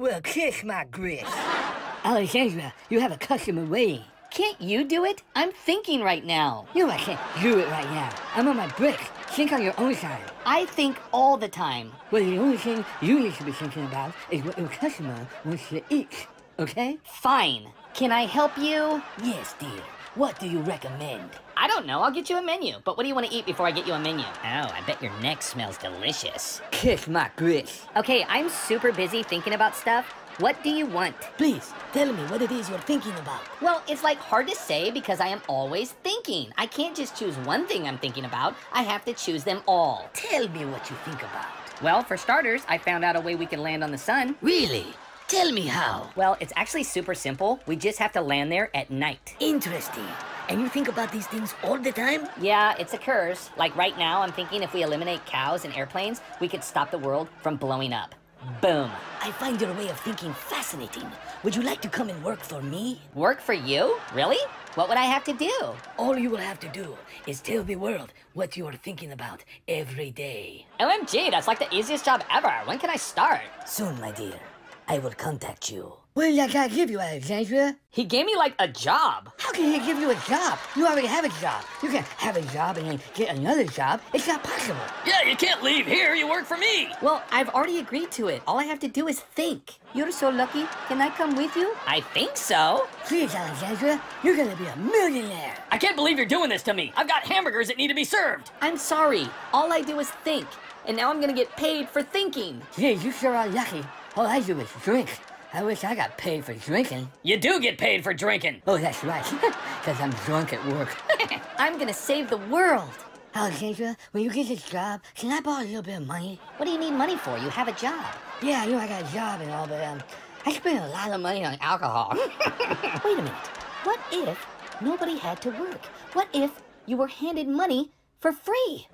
Well, kiss my grits. Alexandra, you have a customer waiting. Can't you do it? I'm thinking right now. You know I can't do it right now. I'm on my break. Think on your own time. I think all the time. Well, the only thing you need to be thinking about is what your customer wants to eat. Okay? Fine. Can I help you? Yes, dear. What do you recommend? I don't know. I'll get you a menu. But what do you want to eat before I get you a menu? Oh, I bet your neck smells delicious. Kiss my grits. Okay, I'm super busy thinking about stuff. What do you want? Please, tell me what it is you're thinking about. Well, it's like hard to say because I am always thinking. I can't just choose one thing I'm thinking about. I have to choose them all. Tell me what you think about. Well, for starters, I found out a way we can land on the sun. Really? Tell me how. Well, it's actually super simple. We just have to land there at night. Interesting. And you think about these things all the time? Yeah, it's a curse. Like right now, I'm thinking if we eliminate cows and airplanes, we could stop the world from blowing up. Boom. I find your way of thinking fascinating. Would you like to come and work for me? Work for you? Really? What would I have to do? All you will have to do is tell the world what you are thinking about every day. OMG, that's like the easiest job ever. When can I start? Soon, my dear, I will contact you. What did that guy give you, Alexandra? He gave me like a job. How can he give you a job? You already have a job. You can't have a job and then get another job. It's not possible. Yeah, you can't leave here. You work for me. Well, I've already agreed to it. All I have to do is think. You're so lucky. Can I come with you? I think so. Please, Alexandra, you're gonna be a millionaire. I can't believe you're doing this to me. I've got hamburgers that need to be served. I'm sorry. All I do is think. And now I'm gonna get paid for thinking. Yeah, you sure are lucky. All I do is drink. I wish I got paid for drinking. You do get paid for drinking. Oh, that's right. Because I'm drunk at work. I'm gonna save the world. Alexandra, when you get this job, can I borrow a little bit of money? What do you need money for? You have a job. Yeah, you know I got a job and all, but um, I spend a lot of money on alcohol. Wait a minute. What if nobody had to work? What if you were handed money for free?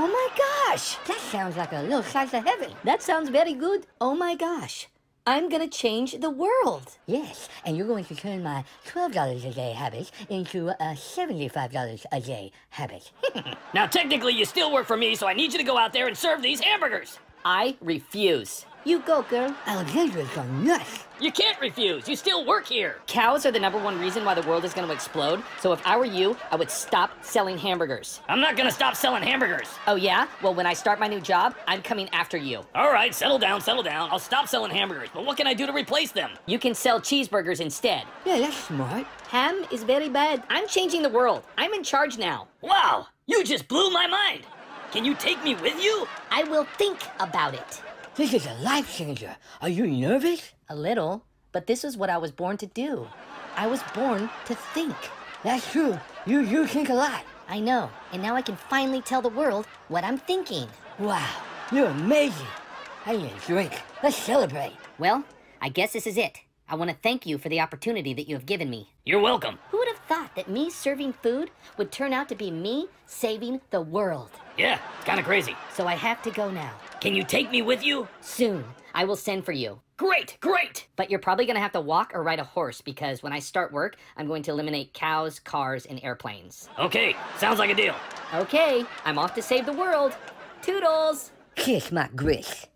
Oh my gosh! that sounds like a little slice of heaven. That sounds very good. Oh my gosh. I'm gonna change the world. Yes, and you're going to turn my $12 a day habit into a $75 a day habit. Now, technically, you still work for me, so I need you to go out there and serve these hamburgers. I refuse. You go, girl. Alexandra's gone nuts. You can't refuse. You still work here. Cows are the number one reason why the world is gonna explode. So if I were you, I would stop selling hamburgers. I'm not gonna stop selling hamburgers. Oh yeah? Well, when I start my new job, I'm coming after you. All right, settle down, settle down. I'll stop selling hamburgers, but what can I do to replace them? You can sell cheeseburgers instead. Yeah, that's smart. Ham is very bad. I'm changing the world. I'm in charge now. Wow, you just blew my mind. Can you take me with you? I will think about it. This is a life changer. Are you nervous? A little, but this is what I was born to do. I was born to think. That's true. You you think a lot. I know, and now I can finally tell the world what I'm thinking. Wow, you're amazing. I need a drink. Let's celebrate. Well, I guess this is it. I want to thank you for the opportunity that you have given me. You're welcome. Who would have thought that me serving food would turn out to be me saving the world? Yeah, it's kind of crazy. So I have to go now. Can you take me with you? Soon, I will send for you. Great, great. But you're probably going to have to walk or ride a horse because when I start work, I'm going to eliminate cows, cars, and airplanes. Okay, sounds like a deal. Okay, I'm off to save the world. Toodles! Kiss my grits.